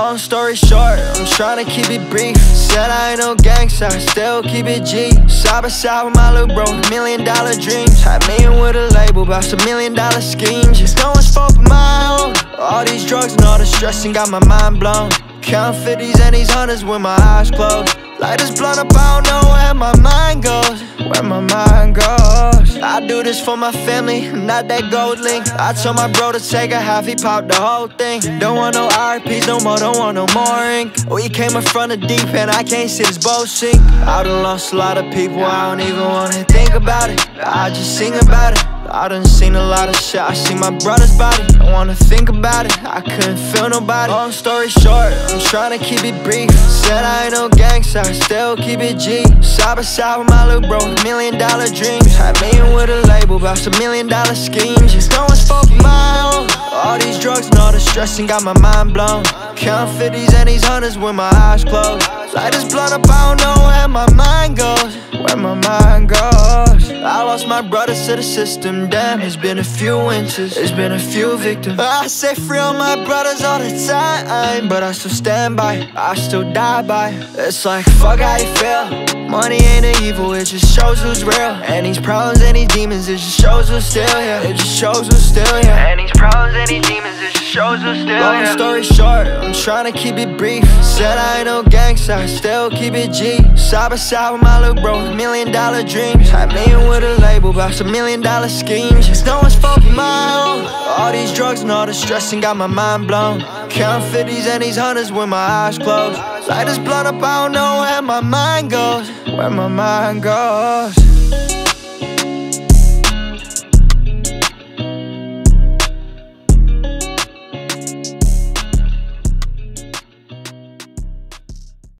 Long story short, I'm trying to keep it brief. Said I ain't no gangster, I still keep it G. Side by side with my little bro, million dollar dreams. Had me in with a label, about some million dollar schemes. Just no one's fault but my own. All these drugs and all the stressing got my mind blown. Count 50s and these hundreds with my eyes closed. Light is blunt up, I don't know where my mind goes. Where my mind goes. Do this for my family, not that gold link. I told my bro to take a half, he popped the whole thing. Don't want no RPs no more, don't want no more ink. Oh, we came in front of deep and I can't see this boat sink. I done lost a lot of people, I don't even wanna think about it. I just sing about it. I done seen a lot of shit, I see my brother's body. I wanna think about it, I couldn't feel nobody. Long story short, I'm trying to keep it brief. Said I ain't no gangster, I still keep it G. Side by side with my little bro, million dollar dreams. Had me in with a label, about some million dollar schemes. Just no one's fault my own. All these drugs and all the stressing got my mind blown. Count 50s and these hundreds with my eyes closed. Light is blunt up, I don't know where my mind goes. Where my mind goes my brothers to the system, damn It's been a few inches, it's been a few victims. I say free all my brothers all the time But I still stand by. I still die by. It's like, fuck how you feel Money ain't an evil, it just shows who's real. And these problems and these demons, it just shows who's still here. It just shows who's still here. And these problems and these demons, it just shows who's still Long here. Long story short, I'm trying to keep it brief. Said I ain't no gangster, I still keep it G. Side by side with my little bro, million dollar dreams. Had me in with a label, about some million dollar schemes. It's no one's fault but my own. All these drugs and all the stressing got my mind blown. Count 50s and these hundreds with my eyes closed Light this blunt up, I don't know where my mind goes Where my mind goes